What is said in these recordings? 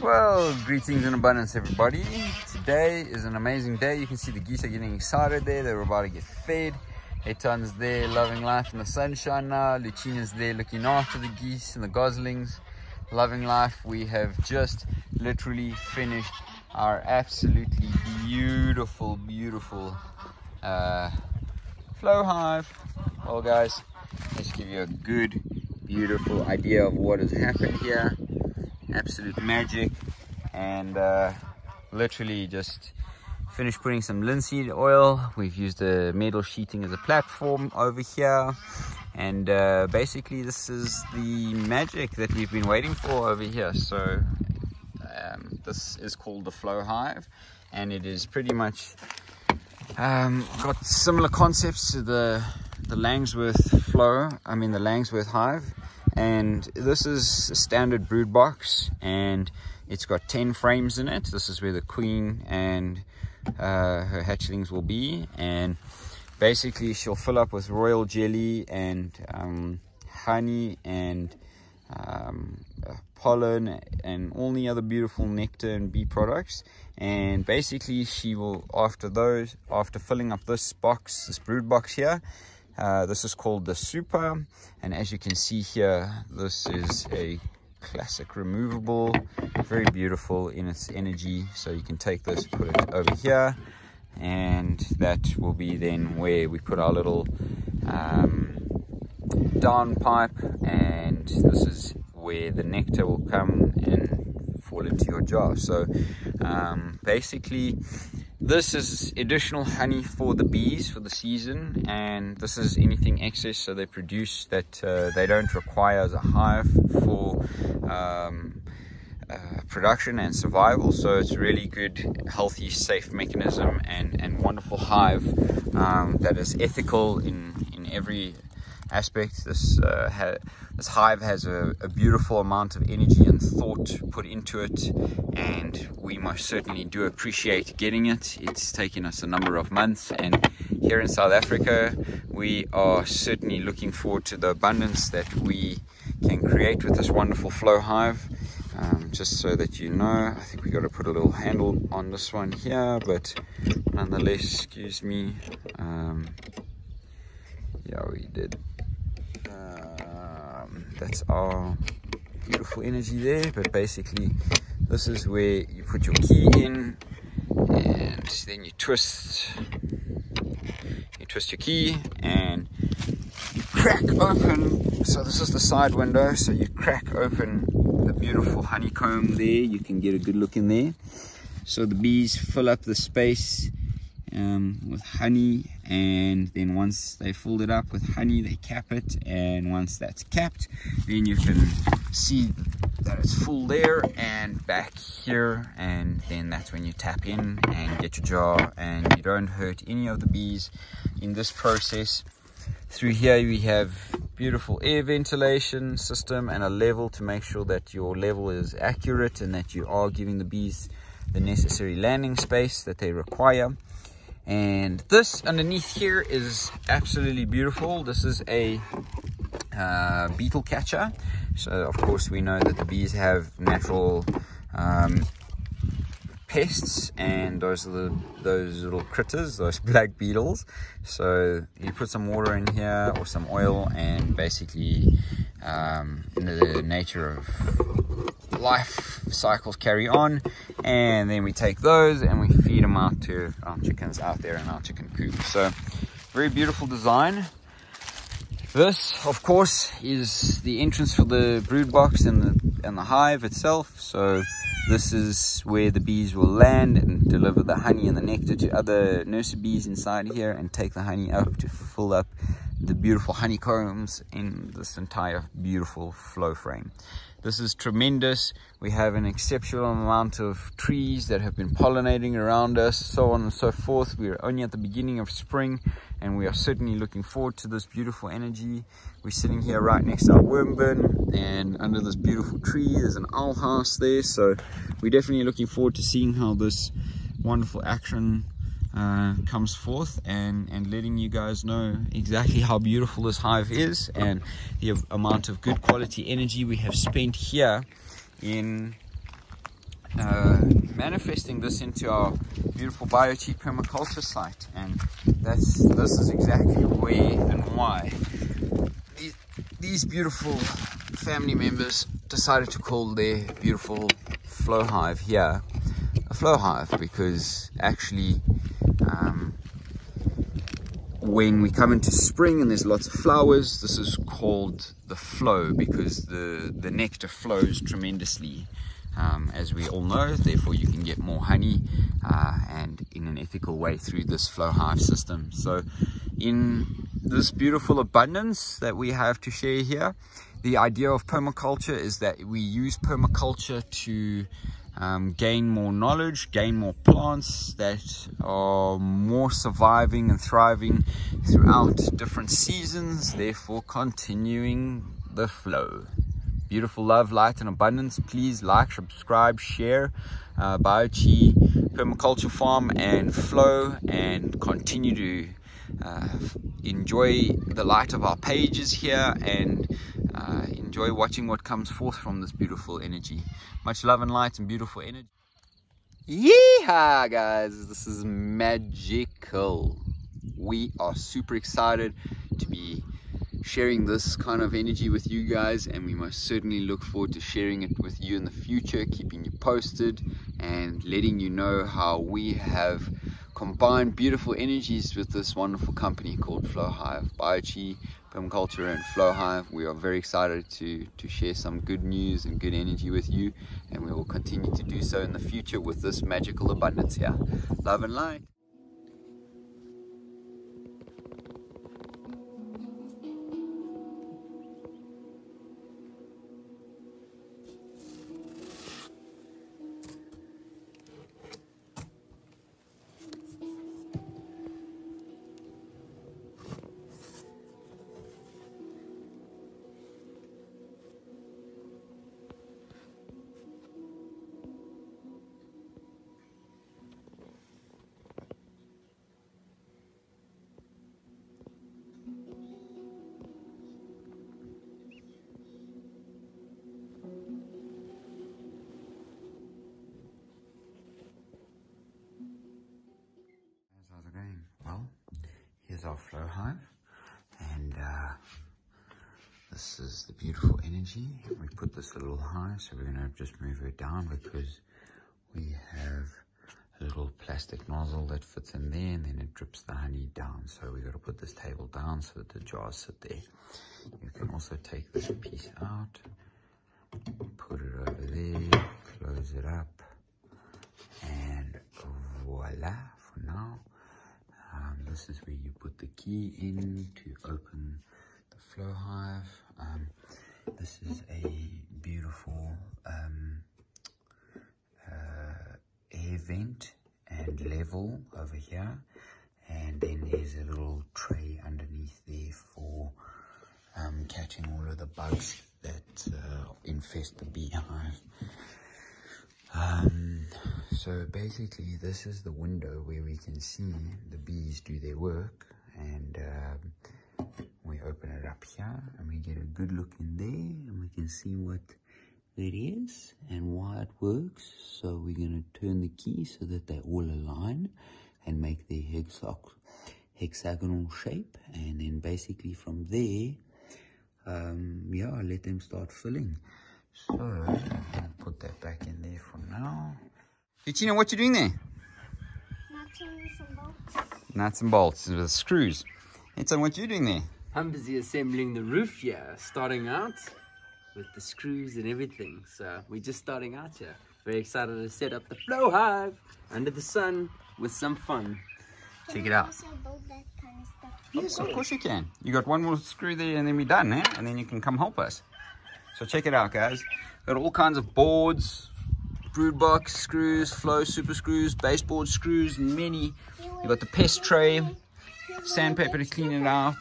Well, greetings in abundance, everybody. Today is an amazing day. You can see the geese are getting excited there. They're about to get fed. Ethan's there loving life in the sunshine now. Lucina's there looking after the geese and the goslings. Loving life. We have just literally finished our absolutely beautiful, beautiful uh, flow hive. Well, guys, let's give you a good, beautiful idea of what has happened here absolute magic. And uh, literally just finished putting some linseed oil. We've used the metal sheeting as a platform over here. And uh, basically this is the magic that we've been waiting for over here. So um, this is called the flow hive. And it is pretty much um, got similar concepts to the the Langsworth flow I mean the Langsworth hive and this is a standard brood box and it's got 10 frames in it. This is where the queen and uh, her hatchlings will be. And basically she'll fill up with royal jelly and um, honey and um, uh, pollen and all the other beautiful nectar and bee products. And basically she will after those after filling up this box this brood box here uh, this is called the Super, and as you can see here, this is a classic removable, very beautiful in its energy. So you can take this, put it over here, and that will be then where we put our little um, down pipe, and this is where the nectar will come and fall into your jar. So um, basically, this is additional honey for the bees for the season and this is anything excess so they produce that uh, they don't require as a hive for um, uh, production and survival. So it's really good healthy safe mechanism and and wonderful hive um, that is ethical in in every aspect. This uh, this hive has a, a, beautiful amount of energy and thought put into it, and we most certainly do appreciate getting it. It's taken us a number of months, and here in South Africa, we are certainly looking forward to the abundance that we can create with this wonderful flow hive. Um, just so that you know, I think we got to put a little handle on this one here, but nonetheless, excuse me. Um, yeah, we did that's our beautiful energy there but basically this is where you put your key in and then you twist you twist your key and you crack open so this is the side window so you crack open the beautiful honeycomb there. You can get a good look in there. So the bees fill up the space um, with honey and then once they filled it up with honey they cap it and once that's capped then you can see that it's full there and back here and then that's when you tap in and get your jar and you don't hurt any of the bees in this process. Through here we have beautiful air ventilation system and a level to make sure that your level is accurate and that you are giving the bees the necessary landing space that they require and this underneath here is absolutely beautiful. This is a uh, beetle catcher. So of course we know that the bees have natural um, pests and those the those little critters those black beetles. So you put some water in here or some oil and basically um, the nature of life cycles carry on and then we take those and we feed them out to our chickens out there in our chicken coop. So very beautiful design. This of course is the entrance for the brood box and the and the hive itself. So this is where the bees will land and deliver the honey and the nectar to other nurse bees inside here and take the honey up to fill up the beautiful honeycombs in this entire beautiful flow frame. This is tremendous. We have an exceptional amount of trees that have been pollinating around us, so on and so forth. We are only at the beginning of spring and we are certainly looking forward to this beautiful energy. We're sitting here right next to our worm bin and under this beautiful tree, there's an owl house there. So we're definitely looking forward to seeing how this wonderful action uh, comes forth and, and letting you guys know exactly how beautiful this hive is and the amount of good quality energy we have spent here in uh, manifesting this into our beautiful biochi permaculture site. And that's this is exactly where and why these, these beautiful family members decided to call their beautiful flow hive here. A flow hive because actually um, when we come into spring and there's lots of flowers this is called the flow because the the nectar flows tremendously um, as we all know. Therefore you can get more honey uh, and in an ethical way through this flow hive system. So in this beautiful abundance that we have to share here the idea of permaculture is that we use permaculture to um, gain more knowledge, gain more plants that are more surviving and thriving throughout different seasons, therefore continuing the flow. Beautiful love, light, and abundance. Please like, subscribe, share uh, Biochi Permaculture Farm and Flow and continue to uh, enjoy the light of our pages here and uh, enjoy watching what comes forth from this beautiful energy. Much love and light and beautiful energy. Yeehaw guys, this is magical. We are super excited to be sharing this kind of energy with you guys and we most certainly look forward to sharing it with you in the future, keeping you posted and letting you know how we have combined beautiful energies with this wonderful company called Flow Hive. Biochi, Permaculture and Flow Hive. We are very excited to, to share some good news and good energy with you and we will continue to do so in the future with this magical abundance here. Love and light. Flow hive and uh, this is the beautiful energy. We put this a little high so we're going to just move it down because we have a little plastic nozzle that fits in there and then it drips the honey down. So we got to put this table down so that the jars sit there. You can also take this piece out put it over there close it up and voila for now this is where you put the key in to open the flow hive. Um, this is a beautiful um, uh, air vent and level over here. And then there's a little tray underneath there for um, catching all of the bugs that uh, infest the beehive. Um, so basically this is the window where we can see the bees do their work and um, we open it up here and we get a good look in there and we can see what it is and why it works. So we're going to turn the key so that they all align and make their hexagonal shape and then basically from there um, yeah, let them start filling. So, put that back in there for now. Tina, what you doing there? Nuts and bolts. Nuts and bolts with screws. Ethan, what you doing there? I'm busy assembling the roof here, starting out with the screws and everything. So we're just starting out here. Very excited to set up the flow hive under the sun with some fun. Check it out. Yes, of course you can. You got one more screw there and then we're done, eh? And then you can come help us. So check it out, guys. Got all kinds of boards, brood box screws, flow super screws, baseboard screws, many. You got the pest tray, sandpaper to clean it out.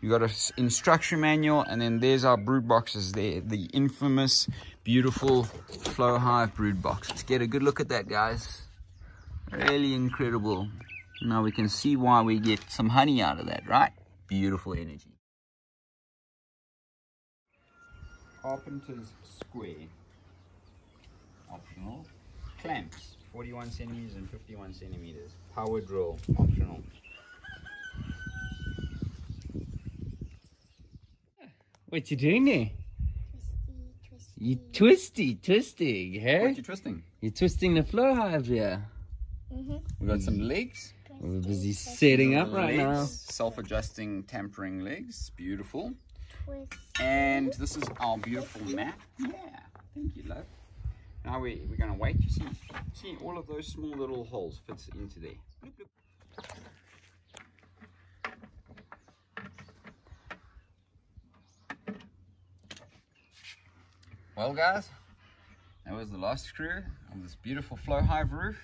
You got an instruction manual, and then there's our brood boxes there, the infamous, beautiful flow hive brood box. Let's get a good look at that, guys. Really incredible. Now we can see why we get some honey out of that, right? Beautiful energy. Carpenter's Square. Optional. clamps, 41 centimeters and 51 centimeters. Power drill, optional. What you doing there? Twisty, twisty. You twisty, twisting, hey? What you twisting? You're twisting the flow hive here. Mm-hmm. We got some legs. We're busy setting up right now. legs, self-adjusting tampering legs, beautiful. And this is our beautiful map. Yeah, thank you, love. Now we, we're gonna wait. You see, see all of those small little holes fits into there. Well, guys, that was the last screw of this beautiful flow hive roof.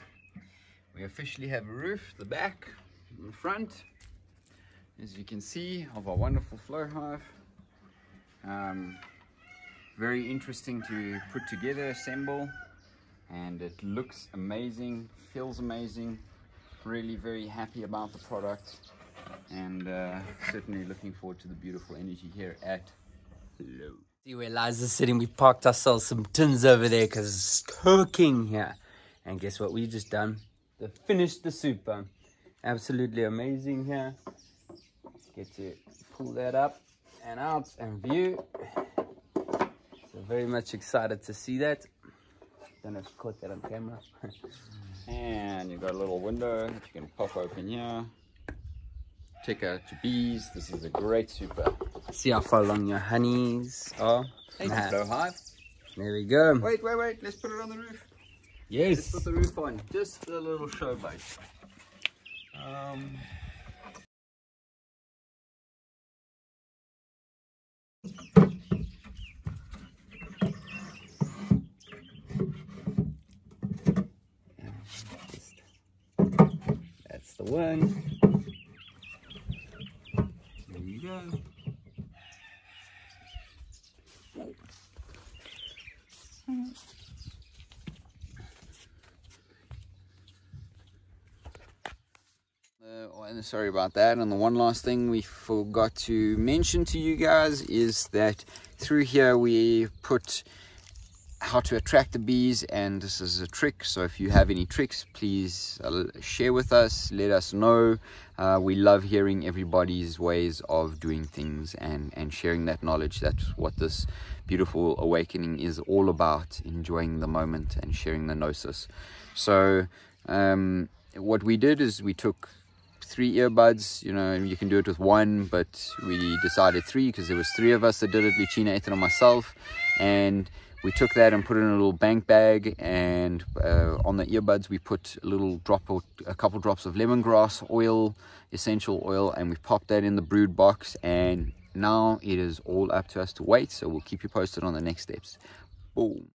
We officially have a roof, the back, and the front, as you can see, of our wonderful flow hive. Um, very interesting to put together, assemble, and it looks amazing, feels amazing. Really very happy about the product, and uh, certainly looking forward to the beautiful energy here at Flow. See where Liza's sitting. We parked ourselves some tins over there because it's cooking here. And guess what we just done? The finished the soup. Absolutely amazing here. Get to pull that up and out and view. So very much excited to see that. Don't if you caught that on camera. And you've got a little window that you can pop open here. Check out your bees. This is a great super. see how far along your honeys are. Nah, Hive. There we go. Wait, wait, wait. Let's put it on the roof. Let's Yes. put the roof on. Just a little show base. Um, That's the one. There you go. Uh, oh, and sorry about that. And the one last thing we forgot to mention to you guys is that through here we put how to attract the bees and this is a trick. So if you have any tricks please uh, share with us. Let us know. Uh, we love hearing everybody's ways of doing things and and sharing that knowledge. That's what this beautiful awakening is all about enjoying the moment and sharing the gnosis. So um, what we did is we took three earbuds you know you can do it with one but we decided three because there was three of us that did it Lucina, Ethan and myself. And we took that and put it in a little bank bag and uh, on the earbuds we put a little drop or a couple drops of lemongrass oil essential oil and we popped that in the brood box. And now it is all up to us to wait so we'll keep you posted on the next steps. Boom